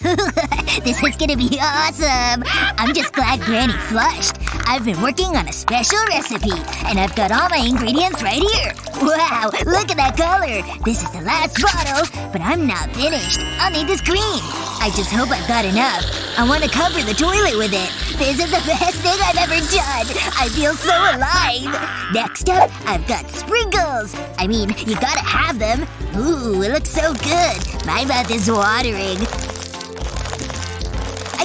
this is gonna be awesome! I'm just glad Granny flushed. I've been working on a special recipe, and I've got all my ingredients right here. Wow, look at that color! This is the last bottle, but I'm not finished. I'll need this cream. I just hope I've got enough. I want to cover the toilet with it. This is the best thing I've ever done! I feel so alive! Next up, I've got sprinkles! I mean, you gotta have them. Ooh, it looks so good. My mouth is watering.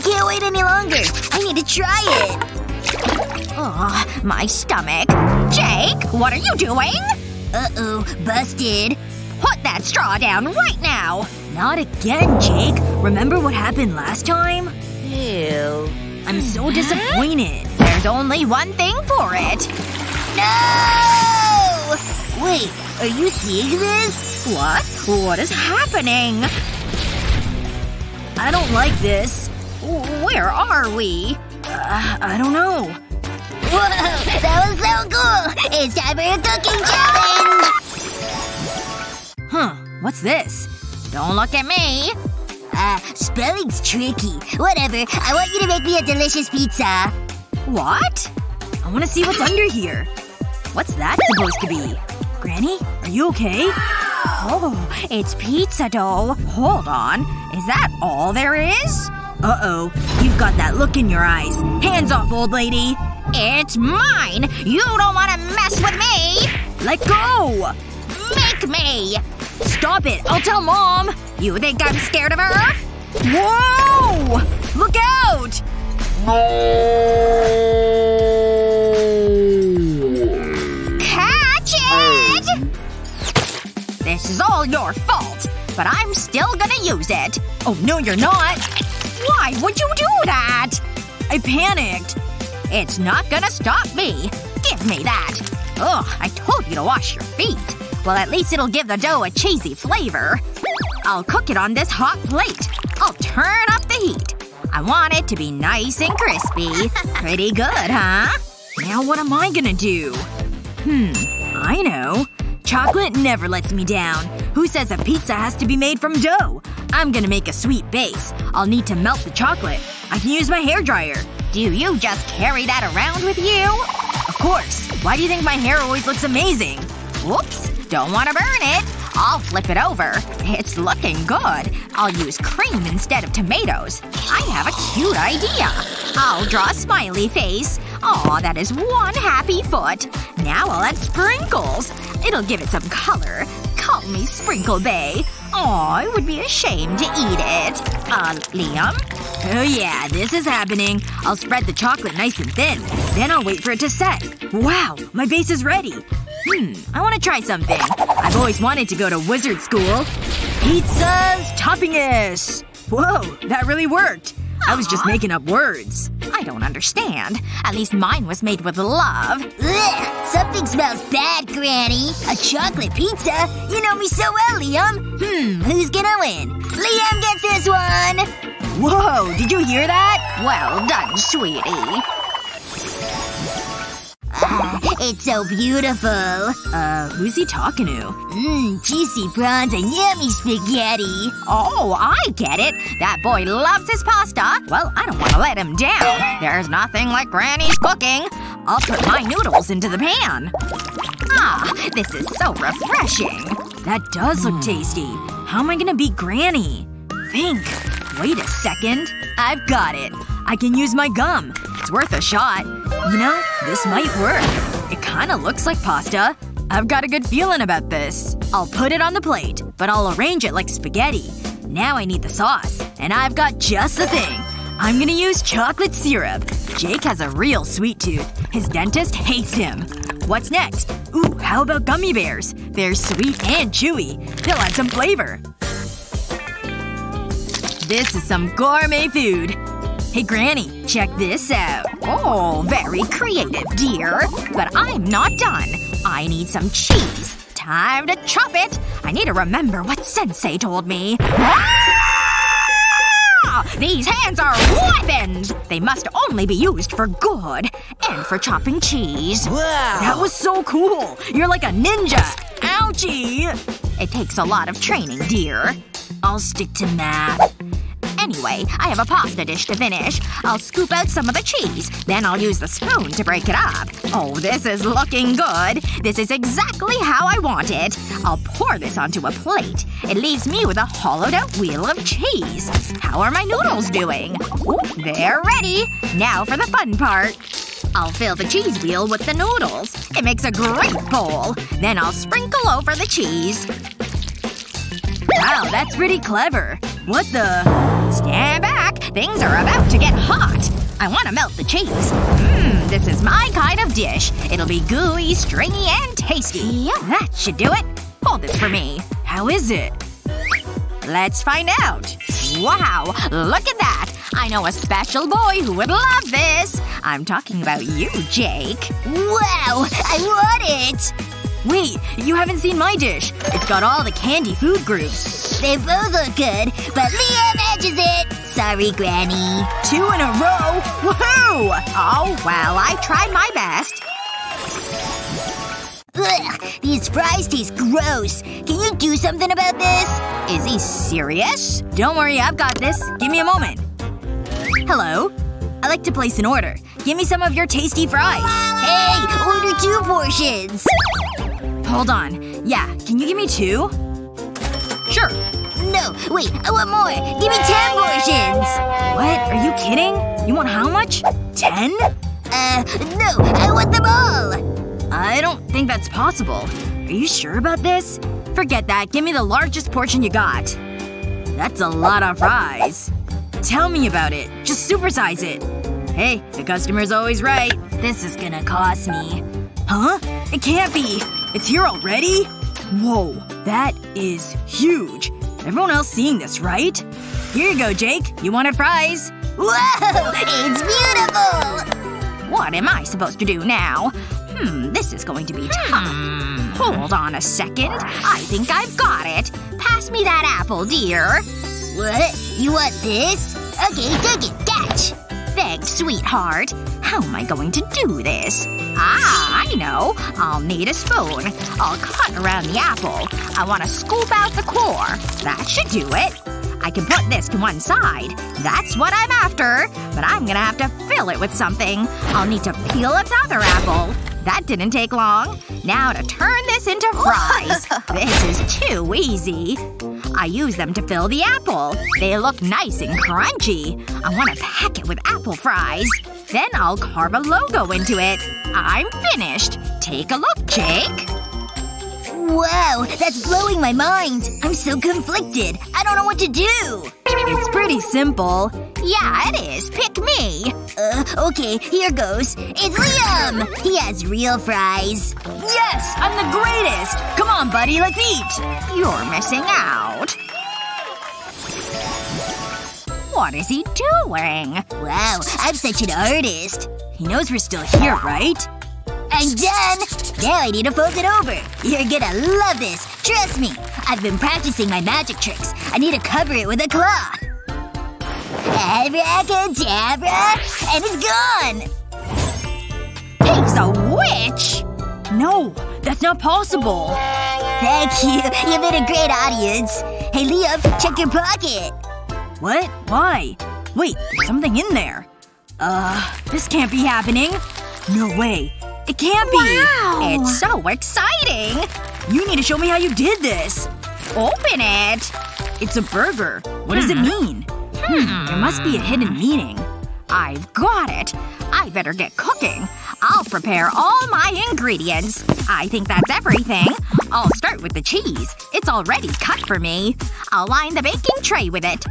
I can't wait any longer. I need to try it. Ugh, my stomach. Jake, what are you doing? Uh-oh. Busted. Put that straw down right now! Not again, Jake. Remember what happened last time? Ew. I'm so disappointed. There's only one thing for it. No! Wait, are you seeing this? What? What is happening? I don't like this. Where are we? Uh, I don't know. Whoa! That was so cool! It's time for a cooking challenge! Huh. What's this? Don't look at me. Uh, spelling's tricky. Whatever. I want you to make me a delicious pizza. What? I wanna see what's under here. What's that supposed to be? Granny? Are you okay? Oh, it's pizza dough. Hold on. Is that all there is? Uh-oh. You've got that look in your eyes. Hands off, old lady! It's mine! You don't want to mess with me! Let go! Make me! Stop it! I'll tell mom! You think I'm scared of her? Whoa! Look out! Catch it! This is all your fault. But I'm still gonna use it. Oh no you're not! Why would you do that? I panicked. It's not gonna stop me. Give me that. Ugh, I told you to wash your feet. Well, at least it'll give the dough a cheesy flavor. I'll cook it on this hot plate. I'll turn up the heat. I want it to be nice and crispy. Pretty good, huh? Now what am I gonna do? Hmm. I know. Chocolate never lets me down. Who says a pizza has to be made from dough? I'm gonna make a sweet base. I'll need to melt the chocolate. I can use my hairdryer. Do you just carry that around with you? Of course. Why do you think my hair always looks amazing? Whoops. Don't want to burn it. I'll flip it over. It's looking good. I'll use cream instead of tomatoes. I have a cute idea. I'll draw a smiley face. Aw, that is one happy foot. Now I'll add sprinkles. It'll give it some color. Call me Sprinkle Bay. Aw, it would be a shame to eat it. Uh, Liam? Oh yeah, this is happening. I'll spread the chocolate nice and thin. Then I'll wait for it to set. Wow, my base is ready. Hmm, I wanna try something. I've always wanted to go to wizard school. Pizza's toppingus! Whoa, that really worked. I was just making up words. I don't understand. At least mine was made with love. Ugh! Something smells bad, Granny. A chocolate pizza? You know me so well, Liam. Hmm, who's gonna win? Liam gets this one! Whoa, did you hear that? Well done, sweetie. Ah, it's so beautiful. Uh, who's he talking to? Mmm, juicy prawns and yummy spaghetti. Oh, I get it. That boy loves his pasta. Well, I don't want to let him down. There's nothing like Granny's cooking. I'll put my noodles into the pan. Ah, this is so refreshing. That does look tasty. How am I gonna beat Granny? Think. Wait a second. I've got it. I can use my gum. It's worth a shot. You know, this might work. It kinda looks like pasta. I've got a good feeling about this. I'll put it on the plate, but I'll arrange it like spaghetti. Now I need the sauce. And I've got just the thing. I'm gonna use chocolate syrup. Jake has a real sweet tooth. His dentist hates him. What's next? Ooh, how about gummy bears? They're sweet and chewy. They'll add some flavor. This is some gourmet food. Hey Granny, check this out. Oh, very creative, dear. But I'm not done. I need some cheese. Time to chop it. I need to remember what Sensei told me. Ah! These hands are weapons! They must only be used for good. And for chopping cheese. Wow. That was so cool. You're like a ninja. Ouchie! It takes a lot of training, dear. I'll stick to math. Anyway, I have a pasta dish to finish. I'll scoop out some of the cheese. Then I'll use the spoon to break it up. Oh, this is looking good. This is exactly how I want it. I'll pour this onto a plate. It leaves me with a hollowed-out wheel of cheese. How are my noodles doing? They're ready. Now for the fun part. I'll fill the cheese wheel with the noodles. It makes a great bowl. Then I'll sprinkle over the cheese. Wow, that's pretty clever. What the… Stand back! Things are about to get hot! I want to melt the cheese. Mmm, this is my kind of dish. It'll be gooey, stringy, and tasty. Yep. That should do it. Hold this for me. How is it? Let's find out. Wow, look at that! I know a special boy who would love this! I'm talking about you, Jake. Wow! I want it! Wait, you haven't seen my dish. It's got all the candy food groups. They both look good, but Liam edges it! Sorry, Granny. Two in a row? Woohoo! Oh, well, I tried my best. Ugh, these fries taste gross. Can you do something about this? Is he serious? Don't worry, I've got this. Give me a moment. Hello? I'd like to place an order. Give me some of your tasty fries. Hey! Order two portions! Hold on. Yeah, can you give me two? Sure. No, wait, I want more! Give me ten portions! What? Are you kidding? You want how much? Ten? Uh, no, I want them all! I don't think that's possible. Are you sure about this? Forget that. Give me the largest portion you got. That's a lot of fries. Tell me about it. Just supersize it. Hey, the customer's always right. This is gonna cost me. Huh? It can't be. It's here already? Whoa. That is huge. Everyone else seeing this, right? Here you go, Jake. You wanted fries? Whoa! It's beautiful! What am I supposed to do now? Hmm, this is going to be tough. Hold on a second. I think I've got it. Pass me that apple, dear. What? You want this? Okay, take it. Catch! Thanks, sweetheart. How am I going to do this? Ah, I know. I'll need a spoon. I'll cut around the apple. I want to scoop out the core. That should do it. I can put this to one side. That's what I'm after. But I'm gonna have to fill it with something. I'll need to peel another apple. That didn't take long. Now to turn this into fries. this is too easy. I use them to fill the apple. They look nice and crunchy. I want to pack it with apple fries. Then I'll carve a logo into it. I'm finished. Take a look, Jake. Wow, that's blowing my mind. I'm so conflicted. I don't know what to do. It's pretty simple. Yeah, it is. Pick me. Uh, okay, here goes. It's Liam! He has real fries. Yes! I'm the greatest! Come on, buddy, let's eat! You're missing out. What is he doing? Wow, I'm such an artist. He knows we're still here, right? I'm done! Now I need to fold it over. You're gonna love this. Trust me. I've been practicing my magic tricks. I need to cover it with a cloth. Abracadabra! And it's gone! He's a witch! No, that's not possible. Thank you. You've been a great audience. Hey, Liam, check your pocket. What? Why? Wait, something in there. Uh, this can't be happening. No way. It can't be! Wow! It's so exciting! You need to show me how you did this. Open it! It's a burger. What does it mean? Hmm. There must be a hidden meaning. I've got it. I better get cooking. I'll prepare all my ingredients. I think that's everything. I'll start with the cheese. It's already cut for me. I'll line the baking tray with it.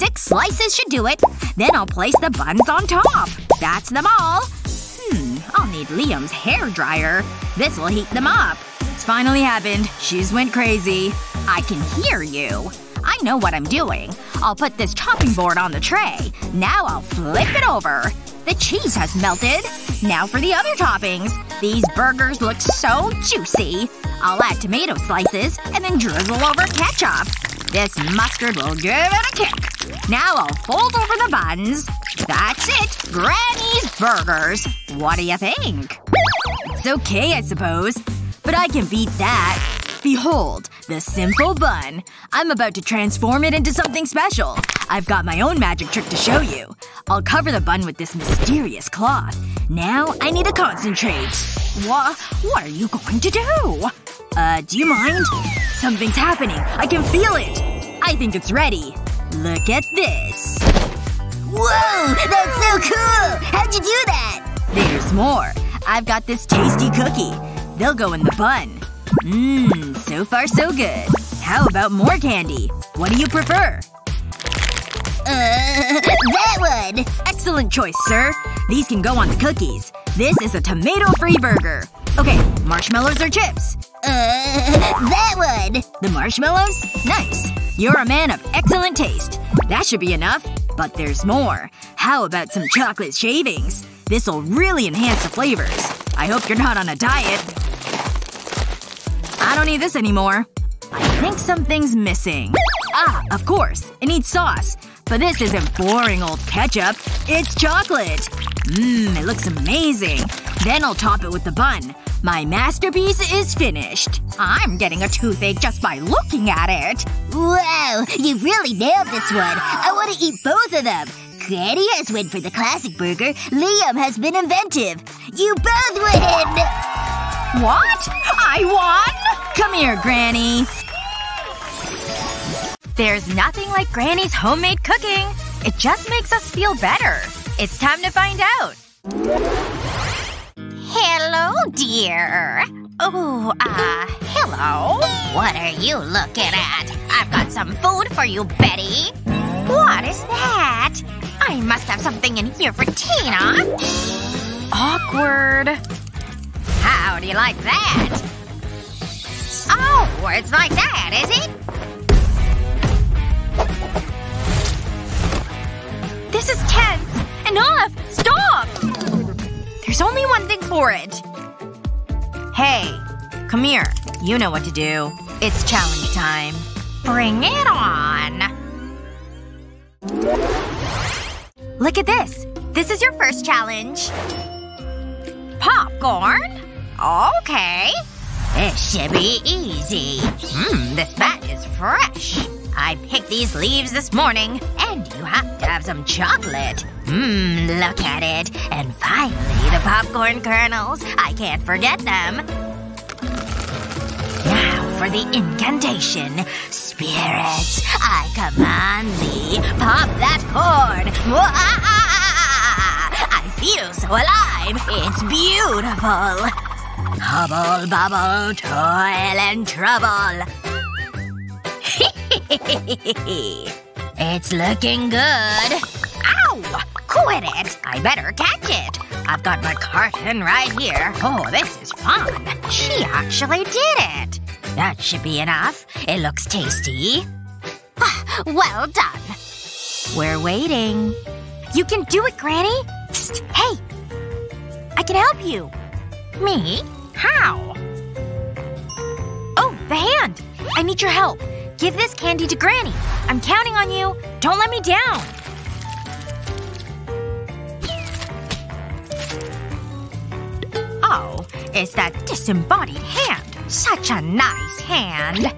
Six slices should do it. Then I'll place the buns on top. That's them all. Hmm. I'll need Liam's hair dryer. This will heat them up. It's finally happened. She's went crazy. I can hear you. I know what I'm doing. I'll put this chopping board on the tray. Now I'll flip it over. The cheese has melted. Now for the other toppings. These burgers look so juicy. I'll add tomato slices and then drizzle over ketchup. This mustard will give it a kick. Now I'll fold over the buns. That's it. Granny's Burgers. What do you think? It's okay, I suppose. But I can beat that. Behold, The simple bun. I'm about to transform it into something special. I've got my own magic trick to show you. I'll cover the bun with this mysterious cloth. Now, I need to concentrate. What? What are you going to do? Uh, do you mind? Something's happening. I can feel it. I think it's ready. Look at this. Whoa! That's so cool! How'd you do that? There's more. I've got this tasty cookie. They'll go in the bun. Mmm, so far so good. How about more candy? What do you prefer? Uh, that one! Excellent choice, sir. These can go on the cookies. This is a tomato-free burger. Okay, marshmallows or chips? Uh, that one! The marshmallows? Nice. You're a man of excellent taste. That should be enough. But there's more. How about some chocolate shavings? This'll really enhance the flavors. I hope you're not on a diet. I don't need this anymore. I think something's missing. Ah, of course. It needs sauce. But this isn't boring old ketchup. It's chocolate. Mmm, it looks amazing. Then I'll top it with the bun. My masterpiece is finished. I'm getting a toothache just by looking at it. Wow, you really nailed this one. I want to eat both of them. Granny has win for the classic burger. Liam has been inventive. You both win! What? I won? Come here, Granny. There's nothing like Granny's homemade cooking. It just makes us feel better. It's time to find out. Hello, dear. Oh, uh, hello. What are you looking at? I've got some food for you, Betty. What is that? I must have something in here for Tina. Awkward. How do you like that? Oh, it's like that, is it? This is tense. Enough! Stop! There's only one thing for it. Hey. Come here. You know what to do. It's challenge time. Bring it on. Look at this. This is your first challenge. Popcorn? Okay. This should be easy. Mmm, this bat is fresh. I picked these leaves this morning. And you have to have some chocolate. Mmm, look at it. And finally, the popcorn kernels. I can't forget them. Now for the incantation. Spirits, I command thee. Pop that corn. I feel so alive. It's beautiful. Hubble bubble, toil and trouble. it's looking good. Ow! Quit it! I better catch it. I've got my carton right here. Oh, this is fun. She actually did it. That should be enough. It looks tasty. well done. We're waiting. You can do it, Granny! Psst, hey! I can help you. Me? How? Oh, the hand! I need your help. Give this candy to Granny. I'm counting on you. Don't let me down. Oh, it's that disembodied hand. Such a nice hand.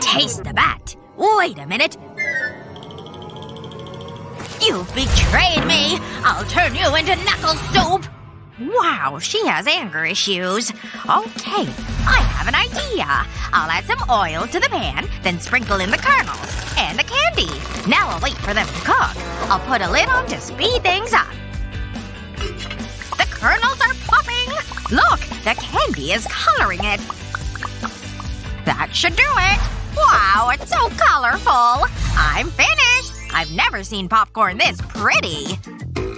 Taste the bat. Wait a minute. You've betrayed me! I'll turn you into knuckle soup! Wow, she has anger issues. Okay, I have an idea. I'll add some oil to the pan, then sprinkle in the kernels. And the candy. Now I'll wait for them to cook. I'll put a lid on to speed things up. The kernels are popping! Look! The candy is coloring it. That should do it. Wow, it's so colorful. I'm finished. I've never seen popcorn this pretty.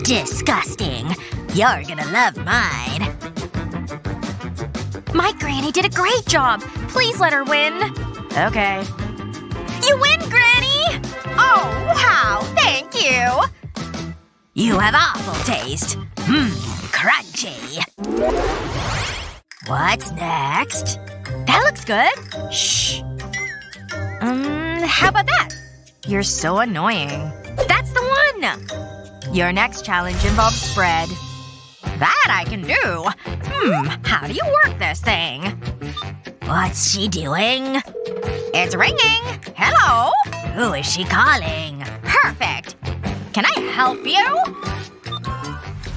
Disgusting. You're gonna love mine. My Granny did a great job. Please let her win. Okay. You win, Granny! Oh, wow. Thank you. You have awful taste. Mmm, crunchy. What's next? That looks good. Shh. Um, how about that? You're so annoying. That's the one! Your next challenge involves spread. That I can do. Hmm, how do you work this thing? What's she doing? It's ringing. Hello? Who is she calling? Perfect. Can I help you?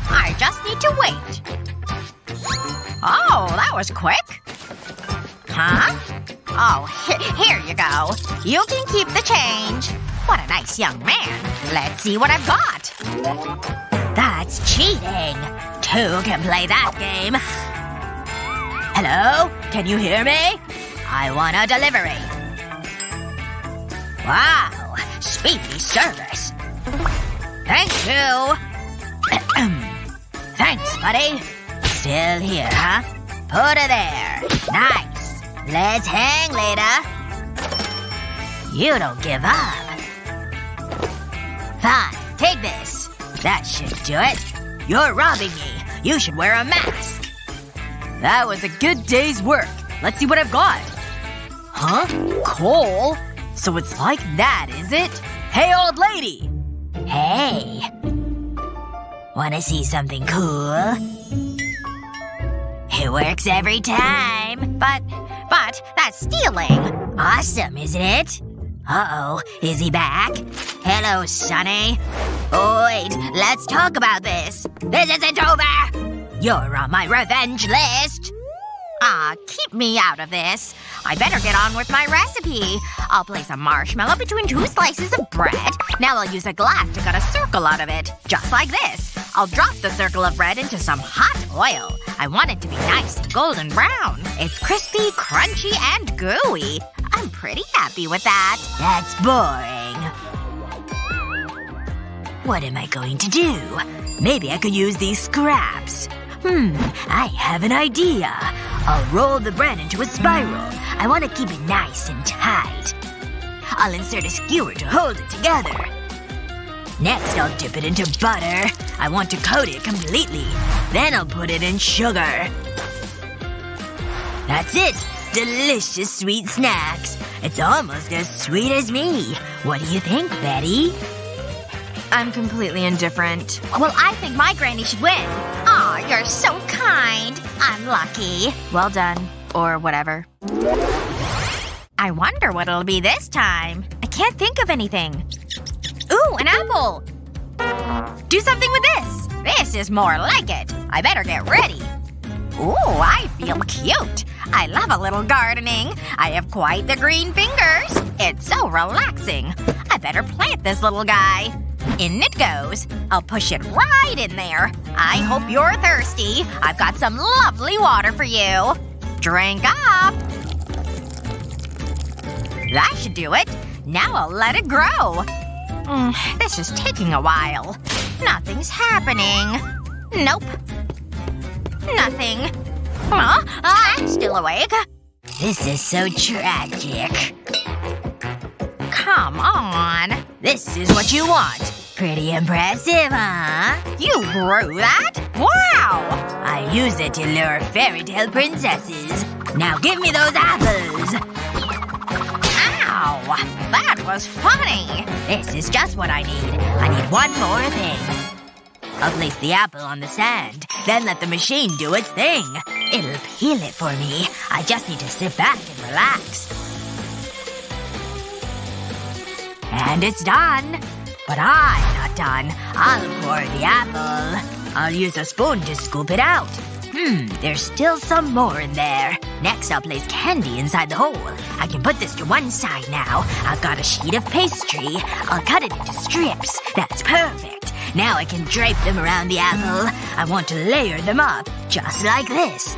I just need to wait. Oh, that was quick. Huh? Oh, here you go. You can keep the change. What a nice young man. Let's see what I've got. That's cheating. Two can play that game. Hello? Can you hear me? I want a delivery. Wow. Speedy service. Thank you. Thanks, buddy. Still here, huh? Put it there. Nice. Let's hang later. You don't give up. Fine. Take this. That should do it. You're robbing me. You should wear a mask. That was a good day's work. Let's see what I've got. Huh? Coal? So it's like that, is it? Hey, old lady! Hey. Wanna see something cool? It works every time. But, but, that's stealing. Awesome, isn't it? Uh-oh. Is he back? Hello, Sonny. Oh, wait. Let's talk about this. This isn't over! You're on my revenge list. Ah, keep me out of this. I better get on with my recipe. I'll place a marshmallow between two slices of bread. Now I'll use a glass to cut a circle out of it. Just like this. I'll drop the circle of bread into some hot oil. I want it to be nice and golden brown. It's crispy, crunchy, and gooey. I'm pretty happy with that. That's boring. What am I going to do? Maybe I could use these scraps. Hmm, I have an idea. I'll roll the bread into a spiral. I want to keep it nice and tight. I'll insert a skewer to hold it together. Next, I'll dip it into butter. I want to coat it completely. Then I'll put it in sugar. That's it! Delicious sweet snacks. It's almost as sweet as me. What do you think, Betty? I'm completely indifferent. Well, I think my granny should win. Aw, you're so kind. I'm lucky. Well done. Or whatever. I wonder what it'll be this time. I can't think of anything. Ooh, an apple! Do something with this! This is more like it. I better get ready. Ooh, I feel cute. I love a little gardening. I have quite the green fingers. It's so relaxing. I better plant this little guy. In it goes. I'll push it right in there. I hope you're thirsty. I've got some lovely water for you. Drink up. That should do it. Now I'll let it grow. Mm, this is taking a while. Nothing's happening. Nope. Nothing. Huh? I'm still awake. This is so tragic. Come on. This is what you want. Pretty impressive, huh? You grew that? Wow! I use it to lure fairy tale princesses. Now give me those apples! Ow! That was funny! This is just what I need. I need one more thing. I'll place the apple on the sand. Then let the machine do its thing. It'll peel it for me. I just need to sit back and relax. And it's done. But I'm not done. I'll pour the apple. I'll use a spoon to scoop it out. Hmm, there's still some more in there. Next I'll place candy inside the hole. I can put this to one side now. I've got a sheet of pastry. I'll cut it into strips. That's perfect. Now I can drape them around the apple. I want to layer them up, just like this.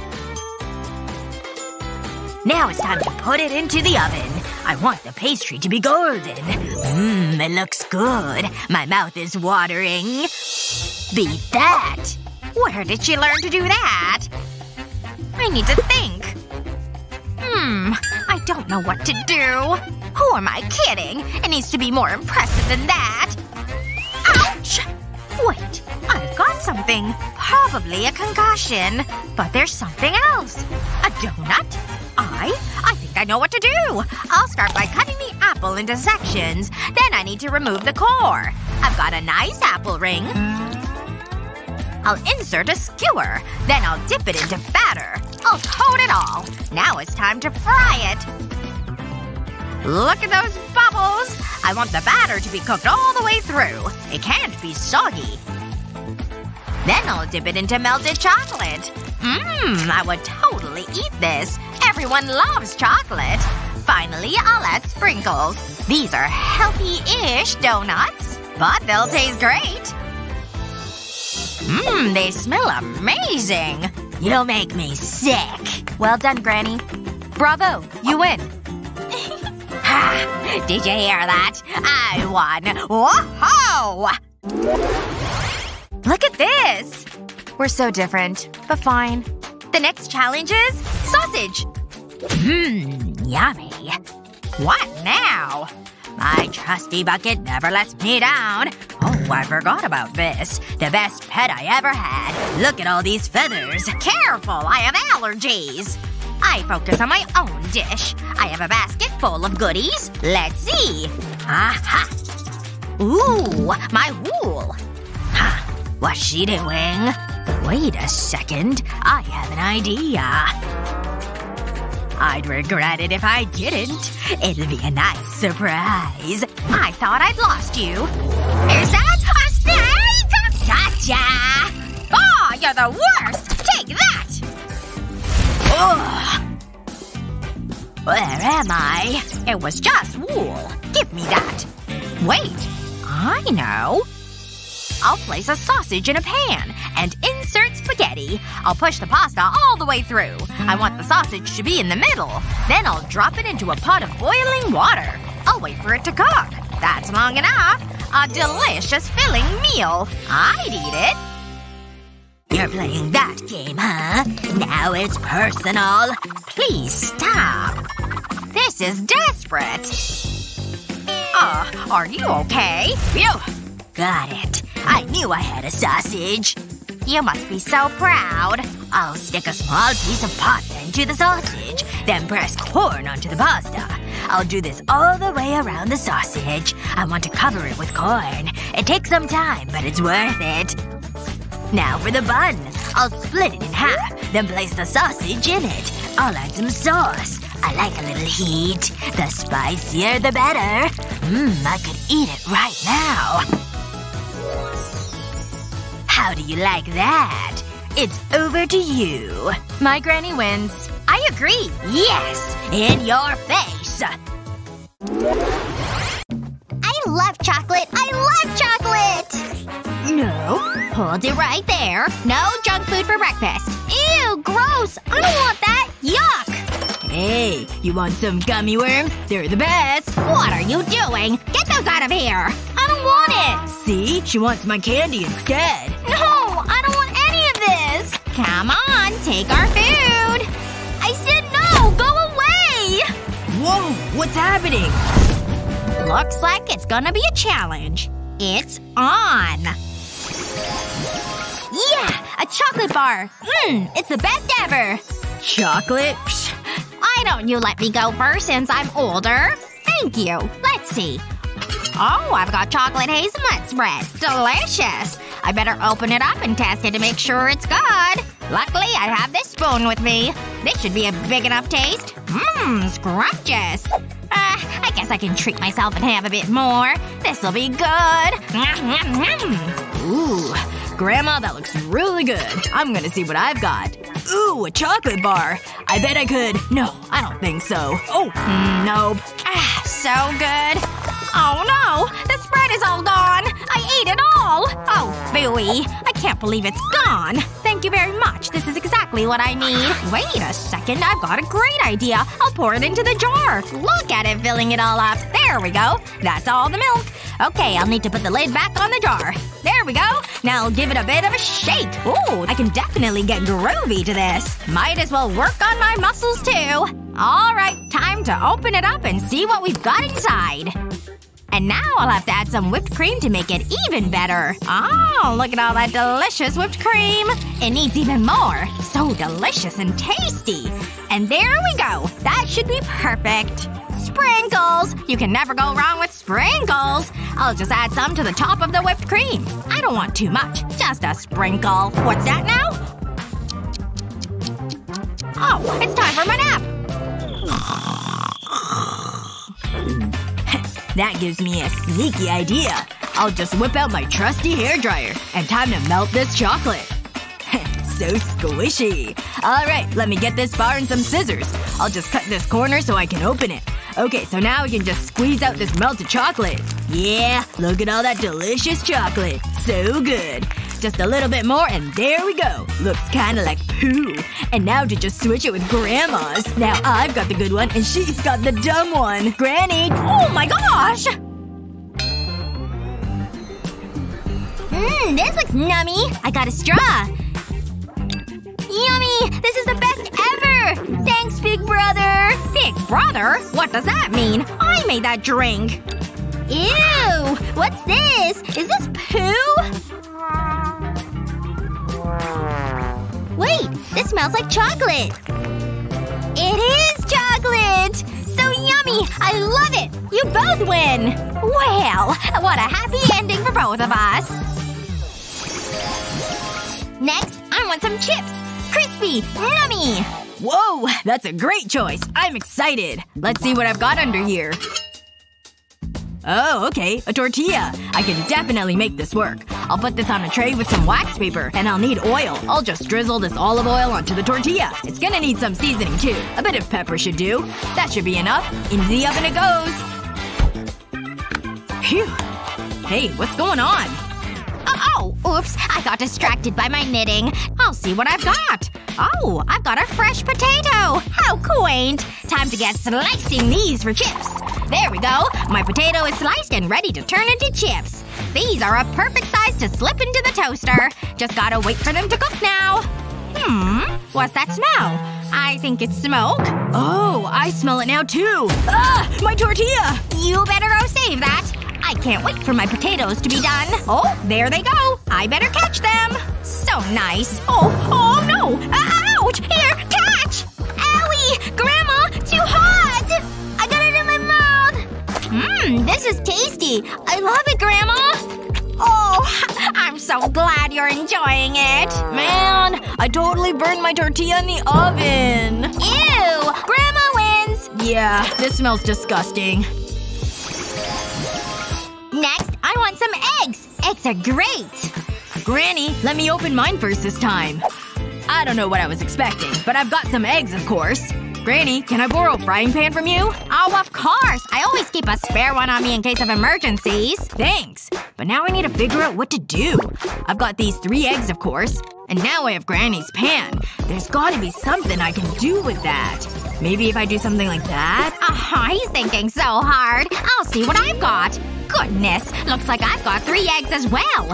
Now it's time to put it into the oven. I want the pastry to be golden. Mmm, it looks good. My mouth is watering. Beat that! Where did she learn to do that? I need to think. Hmm. I don't know what to do. Who am I kidding? It needs to be more impressive than that. Ouch! Wait. I've got something. Probably a concussion. But there's something else. A donut? I? I think I know what to do. I'll start by cutting the apple into sections. Then I need to remove the core. I've got a nice apple ring. I'll insert a skewer. Then I'll dip it into batter. I'll coat it all. Now it's time to fry it. Look at those bubbles! I want the batter to be cooked all the way through. It can't be soggy. Then I'll dip it into melted chocolate. Mmm, I would totally eat this. Everyone loves chocolate. Finally, I'll add sprinkles. These are healthy-ish donuts. But they'll taste great. Mmm, they smell amazing. You'll make me sick. Well done, Granny. Bravo! You win. Ha! Did you hear that? I won. Whoa! Look at this! We're so different. But fine. The next challenge is sausage. Mmm, yummy. What now? My trusty bucket never lets me down. Oh, I forgot about this. The best pet I ever had. Look at all these feathers. Careful, I have allergies. I focus on my own dish. I have a basket full of goodies. Let's see. Aha! Ooh, my wool. Huh. What's she doing? Wait a second. I have an idea. I'd regret it if I didn't. It'll be a nice surprise. I thought I'd lost you. Is that a snake? Gotcha! Oh, you're the worst! Take that! Ugh. Where am I? It was just wool. Give me that. Wait. I know. I'll place a sausage in a pan and insert spaghetti. I'll push the pasta all the way through. I want the sausage to be in the middle. Then I'll drop it into a pot of boiling water. I'll wait for it to cook. That's long enough. A delicious filling meal. I'd eat it. You're playing that game, huh? Now it's personal. Please stop. This is desperate. Uh, are you okay? Phew. Got it. I knew I had a sausage. You must be so proud. I'll stick a small piece of pasta into the sausage, then press corn onto the pasta. I'll do this all the way around the sausage. I want to cover it with corn. It takes some time, but it's worth it. Now for the bun. I'll split it in half, then place the sausage in it. I'll add some sauce. I like a little heat. The spicier the better. Mmm, I could eat it right now. How do you like that? It's over to you. My granny wins. I agree. Yes! In your face! I love chocolate. I love chocolate! No. Hold it right there. No junk food for breakfast. Ew, gross! I don't want that. Yuck! Hey, you want some gummy worms? They're the best. What are you doing? Get those out of here! I don't want it! See? She wants my candy instead. Come on, take our food! I said no! Go away! Whoa! What's happening? Looks like it's gonna be a challenge. It's on! Yeah! A chocolate bar! Mmm! It's the best ever! Chocolate? Psh. Why don't you let me go first since I'm older? Thank you. Let's see. Oh, I've got chocolate hazelnut spread. Delicious! I better open it up and test it to make sure it's good. Luckily, I have this spoon with me. This should be a big enough taste. Mmm, scrumptious. Uh, I guess I can treat myself and have a bit more. This'll be good. Ooh. Grandma, that looks really good. I'm gonna see what I've got. Ooh, a chocolate bar. I bet I could. No, I don't think so. Oh, nope. Ah, so good. Oh no! The spread is all gone! I it all! Oh, booey. I can't believe it's gone. Thank you very much. This is exactly what I need. Wait a second. I've got a great idea. I'll pour it into the jar. Look at it filling it all up. There we go. That's all the milk. Okay, I'll need to put the lid back on the jar. There we go. Now I'll give it a bit of a shake. Ooh, I can definitely get groovy to this. Might as well work on my muscles too. Alright, time to open it up and see what we've got inside. And now I'll have to add some whipped cream to make it even better. Oh, look at all that delicious whipped cream. It needs even more. So delicious and tasty. And there we go. That should be perfect. Sprinkles! You can never go wrong with sprinkles! I'll just add some to the top of the whipped cream. I don't want too much. Just a sprinkle. What's that now? Oh, it's time for my nap! that gives me a sneaky idea. I'll just whip out my trusty hairdryer. And time to melt this chocolate. so squishy. Alright, let me get this bar and some scissors. I'll just cut this corner so I can open it. Okay, so now we can just squeeze out this melted chocolate. Yeah, look at all that delicious chocolate. So good. Just a little bit more and there we go. Looks kinda like poo. And now to just switch it with grandma's. Now I've got the good one and she's got the dumb one. Granny! Oh my gosh! Mmm, this looks nummy. I got a straw. Yummy! This is the best ever! Thanks, Big Brother! Big Brother? What does that mean? I made that drink! Ew! What's this? Is this poo? Wait! This smells like chocolate! It is chocolate! So yummy! I love it! You both win! Well, what a happy ending for both of us! Next, I want some chips! Crispy! Yummy! Whoa! That's a great choice! I'm excited! Let's see what I've got under here. Oh, okay. A tortilla. I can definitely make this work. I'll put this on a tray with some wax paper. And I'll need oil. I'll just drizzle this olive oil onto the tortilla. It's gonna need some seasoning too. A bit of pepper should do. That should be enough. Into the oven it goes. Phew. Hey, what's going on? Oh, oops. I got distracted by my knitting. I'll see what I've got. Oh, I've got a fresh potato! How quaint! Time to get slicing these for chips. There we go. My potato is sliced and ready to turn into chips. These are a perfect size to slip into the toaster. Just gotta wait for them to cook now. Hmm? What's that smell? I think it's smoke. Oh, I smell it now too. Ah! My tortilla! You better go save that. I can't wait for my potatoes to be done. Oh, there they go. I better catch them. So nice. Oh, oh no! Uh, ouch! Here, catch! Owie! Grandma! Too hot! I got it in my mouth! Mmm, this is tasty. I love it, Grandma! Oh, I'm so glad you're enjoying it. Man, I totally burned my tortilla in the oven. Ew! Grandma wins! Yeah, this smells disgusting. Next, I want some eggs. Eggs are great. Granny, let me open mine first this time. I don't know what I was expecting, but I've got some eggs, of course. Granny, can I borrow a frying pan from you? Oh, of course. I always keep a spare one on me in case of emergencies. Thanks. But now I need to figure out what to do. I've got these three eggs, of course. And now I have Granny's pan. There's gotta be something I can do with that. Maybe if I do something like that? Oh, he's thinking so hard. I'll see what I've got. Goodness. Looks like I've got three eggs as well.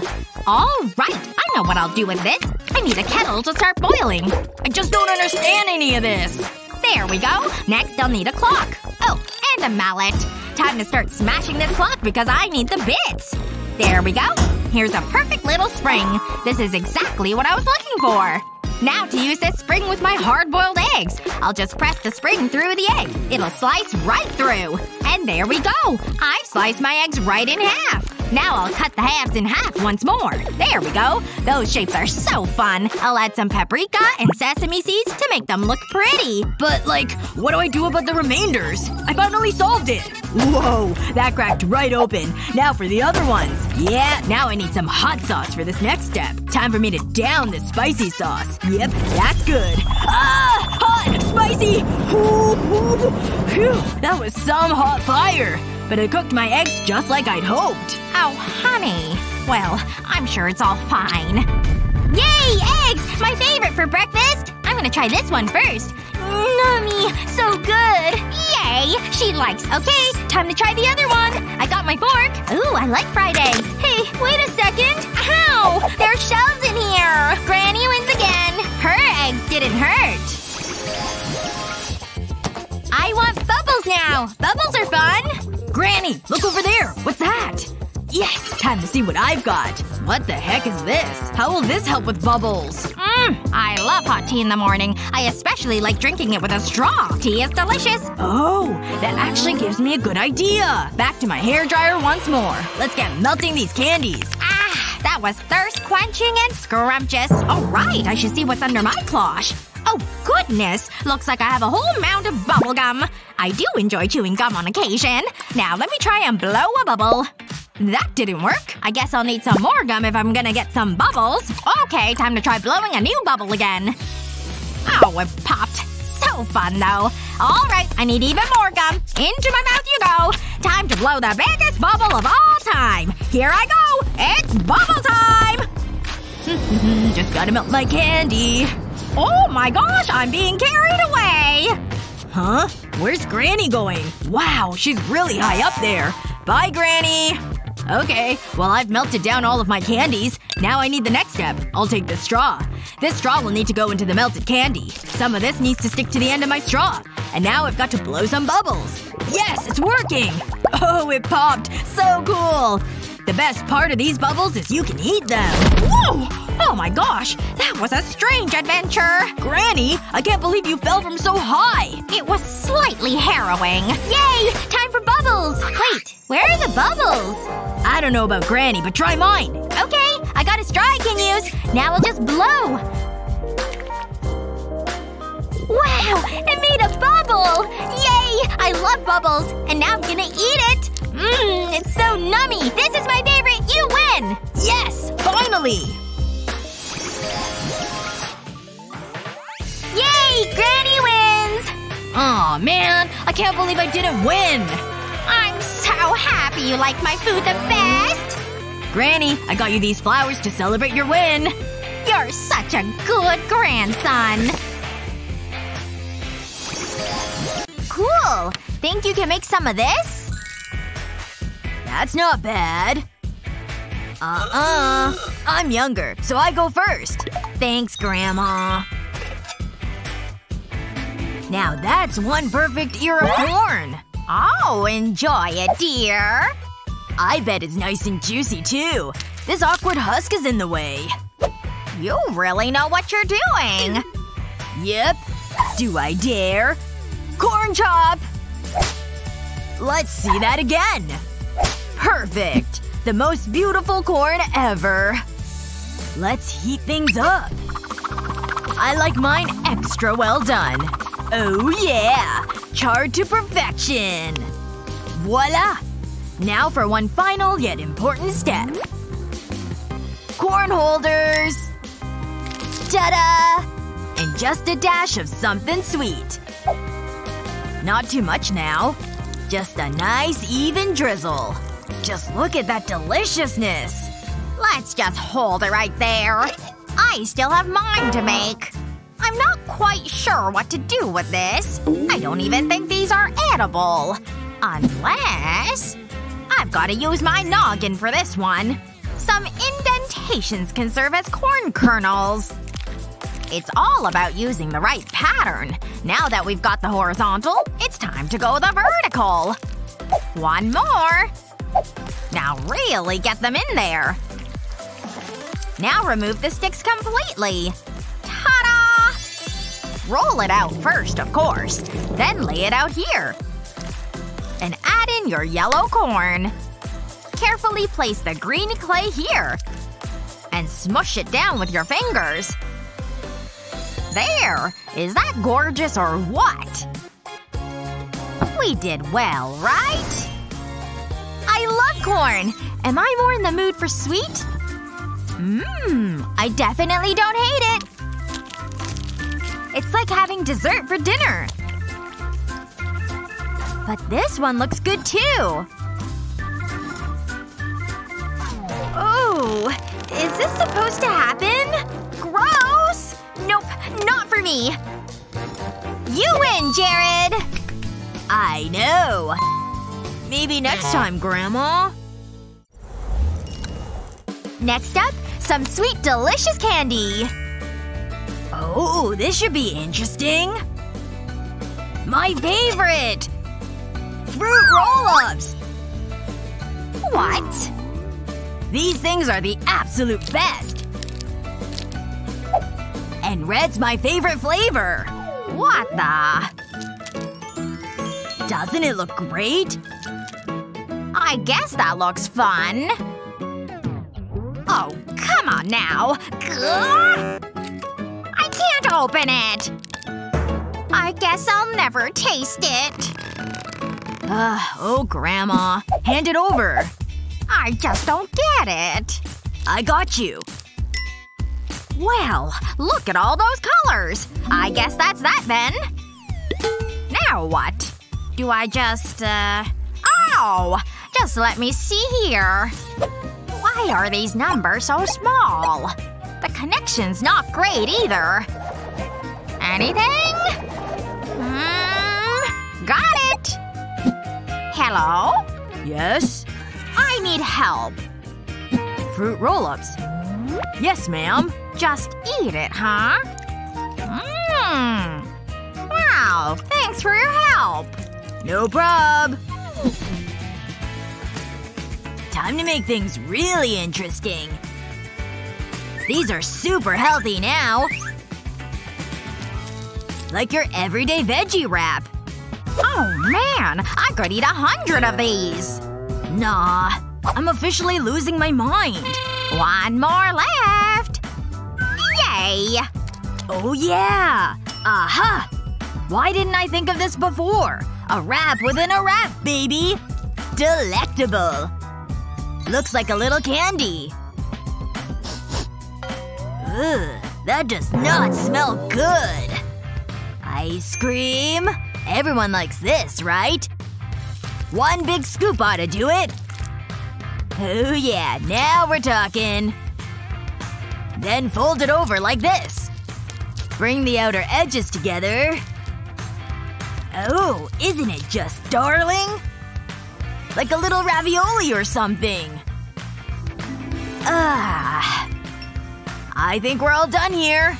Alright. I know what I'll do with this. I need a kettle to start boiling. I just don't understand any of this. There we go. Next I'll need a clock. Oh, and a mallet. Time to start smashing this clock because I need the bits. There we go. Here's a perfect little spring. This is exactly what I was looking for. Now to use this spring with my hard-boiled eggs. I'll just press the spring through the egg. It'll slice right through. And there we go. I've sliced my eggs right in half. Now I'll cut the halves in half once more. There we go. Those shapes are so fun. I'll add some paprika and sesame seeds to make them look pretty. But, like, what do I do about the remainders? I finally solved it! Whoa! That cracked right open. Now for the other ones. Yeah, now I need some hot sauce for this next step. Time for me to down this spicy sauce. Yep, that's good. Ah! Hot! Spicy! Ooh, that was some hot fire. But it cooked my eggs just like I'd hoped. Oh, honey. Well, I'm sure it's all fine. Yay! Eggs! My favorite for breakfast! I'm gonna try this one first. Nummy! So good! Yay! She likes Okay, time to try the other one! I got my fork! Ooh, I like fried eggs. Hey, wait a second! Ow! There are shells in here! Granny wins again! Her eggs didn't hurt! I want bubbles now! Bubbles are fun! Granny! Look over there! What's that? Yes! Time to see what I've got. What the heck is this? How will this help with bubbles? Mmm. I love hot tea in the morning. I especially like drinking it with a straw. Tea is delicious. Oh! That actually gives me a good idea! Back to my hairdryer once more. Let's get melting these candies. Ah, that was thirst-quenching and scrumptious. Alright, I should see what's under my cloche. Oh goodness! Looks like I have a whole mound of bubble gum. I do enjoy chewing gum on occasion. Now let me try and blow a bubble. That didn't work. I guess I'll need some more gum if I'm gonna get some bubbles. Okay, time to try blowing a new bubble again. Oh, it popped. So fun, though. Alright, I need even more gum. Into my mouth you go. Time to blow the biggest bubble of all time. Here I go! It's bubble time! Just gotta melt my candy. Oh my gosh, I'm being carried away! Huh? Where's Granny going? Wow, she's really high up there. Bye, Granny! Okay, well I've melted down all of my candies. Now I need the next step. I'll take the straw. This straw will need to go into the melted candy. Some of this needs to stick to the end of my straw. And now I've got to blow some bubbles. Yes, it's working! Oh, it popped. So cool! The best part of these bubbles is you can eat them. Whoa! Oh my gosh! That was a strange adventure! Granny! I can't believe you fell from so high! It was slightly harrowing. Yay! Time for bubbles! Wait, where are the bubbles? I don't know about Granny, but try mine. Okay, I got a straw I can use. Now I'll just blow. Wow! It made a bubble! Yay! I love bubbles. And now I'm gonna eat it. Mmm, it's so nummy. This is my favorite. You win! Yes! Finally! Yay! Granny wins! Aw, man. I can't believe I didn't win! I'm so happy you like my food the best! Granny, I got you these flowers to celebrate your win. You're such a good grandson. Think you can make some of this? That's not bad. Uh-uh. I'm younger, so I go first. Thanks, Grandma. Now that's one perfect ear of corn. Oh, enjoy it, dear. I bet it's nice and juicy, too. This awkward husk is in the way. You really know what you're doing. Yep. Do I dare? Corn chop! Let's see that again. Perfect. The most beautiful corn ever. Let's heat things up. I like mine extra well done. Oh yeah! Charred to perfection! Voila! Now for one final yet important step. Corn holders! Ta-da! And just a dash of something sweet. Not too much now. Just a nice even drizzle. Just look at that deliciousness. Let's just hold it right there. I still have mine to make. I'm not quite sure what to do with this. I don't even think these are edible. Unless… I've gotta use my noggin for this one. Some indentations can serve as corn kernels. It's all about using the right pattern. Now that we've got the horizontal, it's time to go the vertical. One more. Now really get them in there. Now remove the sticks completely. Ta-da! Roll it out first, of course. Then lay it out here. And add in your yellow corn. Carefully place the green clay here. And smush it down with your fingers. There! Is that gorgeous or what? We did well, right? I love corn! Am I more in the mood for sweet? Mmm. I definitely don't hate it. It's like having dessert for dinner. But this one looks good too. Oh. Is this supposed to happen? Gross! Nope. Not for me. You win, Jared! I know. Maybe next time, Grandma. Next up, some sweet delicious candy. Oh, this should be interesting. My favorite! Fruit roll-ups! What? These things are the absolute best! And red's my favorite flavor! What the? Doesn't it look great? I guess that looks fun. Oh, come on now. I can't open it! I guess I'll never taste it. Ugh, oh grandma. Hand it over. I just don't get it. I got you. Well, look at all those colors. I guess that's that then. Now what? Do I just, uh… Oh! Just let me see here. Why are these numbers so small? The connection's not great either. Anything? Hmm… Got it! Hello? Yes? I need help. Fruit roll-ups. Yes, ma'am. Just eat it, huh? Mmm. Wow, thanks for your help. No prob. Time to make things really interesting. These are super healthy now. Like your everyday veggie wrap. Oh man, I could eat a hundred of these. Nah. I'm officially losing my mind. One more left. Yay! Oh yeah! Aha! Why didn't I think of this before? A wrap within a wrap, baby! Delectable! Looks like a little candy. Ugh, that does not smell good. Ice cream? Everyone likes this, right? One big scoop ought to do it. Oh yeah, now we're talking. Then fold it over like this. Bring the outer edges together. Oh, isn't it just darling? Like a little ravioli or something. Ah. I think we're all done here.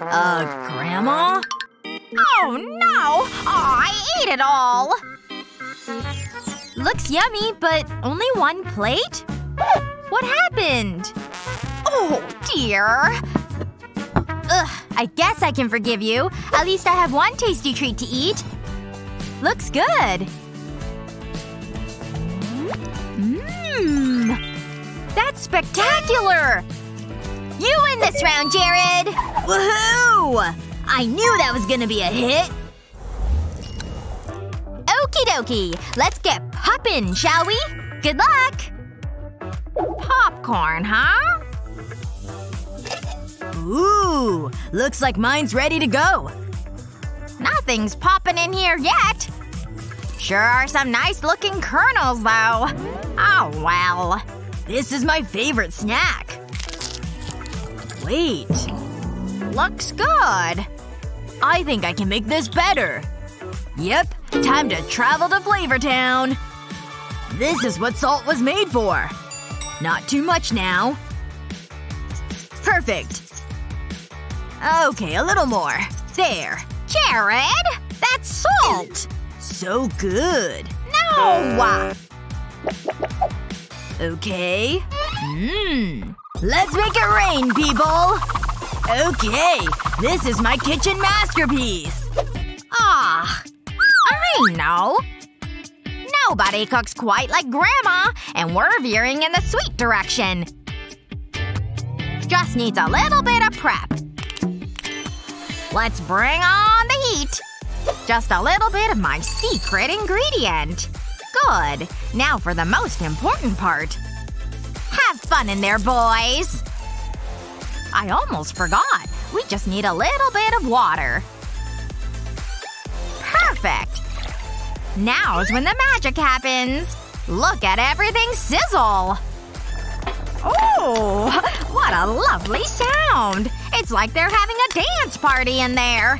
Uh, Grandma? Oh no! Oh, I ate it all! Looks yummy, but only one plate? What happened? Oh dear. Ugh, I guess I can forgive you. At least I have one tasty treat to eat. Looks good. Mmm. That's spectacular! You win this round, Jared! Woohoo! I knew that was gonna be a hit. Okie dokie. Let's get poppin', shall we? Good luck! Popcorn, huh? Ooh. Looks like mine's ready to go. Nothing's popping in here yet. Sure are some nice looking kernels, though. Oh well. This is my favorite snack. Wait. Looks good. I think I can make this better. Yep. Time to travel to Flavortown. This is what salt was made for. Not too much now. Perfect. Okay, a little more. There. Jared! That's salt! So good. No! Okay. Mmm. Let's make it rain, people! Okay. This is my kitchen masterpiece. Ah. I know. Nobody cooks quite like Grandma, and we're veering in the sweet direction. Just needs a little bit of prep. Let's bring on the heat. Just a little bit of my secret ingredient. Good. Now for the most important part. Have fun in there, boys! I almost forgot. We just need a little bit of water. Perfect! Now's when the magic happens. Look at everything sizzle! Oh, what a lovely sound! It's like they're having a dance party in there.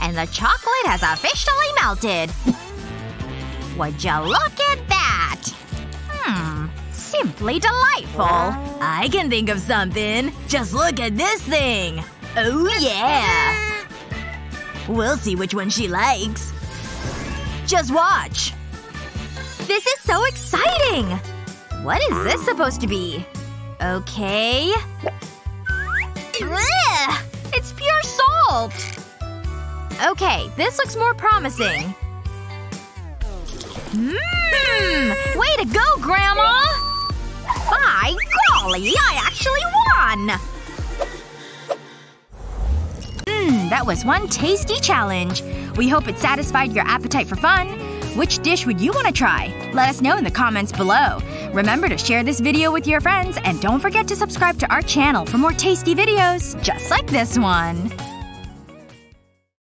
And the chocolate has officially melted. Would you look at that? Hmm. Simply delightful. I can think of something. Just look at this thing. Oh yeah! We'll see which one she likes. Just watch. This is so exciting! What is this supposed to be? Okay. Ugh, it's pure salt! Okay, this looks more promising. Mmm! Way to go, Grandma! By golly, I actually won! Mmm, that was one tasty challenge. We hope it satisfied your appetite for fun. Which dish would you want to try? Let us know in the comments below. Remember to share this video with your friends and don't forget to subscribe to our channel for more tasty videos just like this one.